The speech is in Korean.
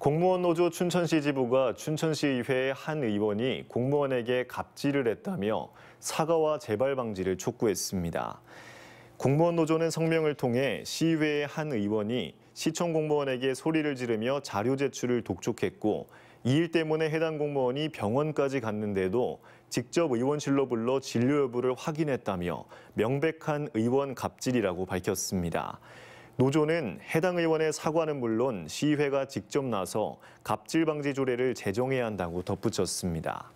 공무원 노조 춘천시 지부가 춘천시의회의 한 의원이 공무원에게 갑질을 했다며 사과와 재발 방지를 촉구했습니다. 공무원 노조는 성명을 통해 시의회의 한 의원이 시청 공무원에게 소리를 지르며 자료 제출을 독촉했고 이 일 때문에 해당 공무원이 병원까지 갔는데도 직접 의원실로 불러 진료 여부를 확인했다며 명백한 의원 갑질이라고 밝혔습니다. 노조는 해당 의원의 사과는 물론 시의회가 직접 나서 갑질 방지 조례를 제정해야 한다고 덧붙였습니다.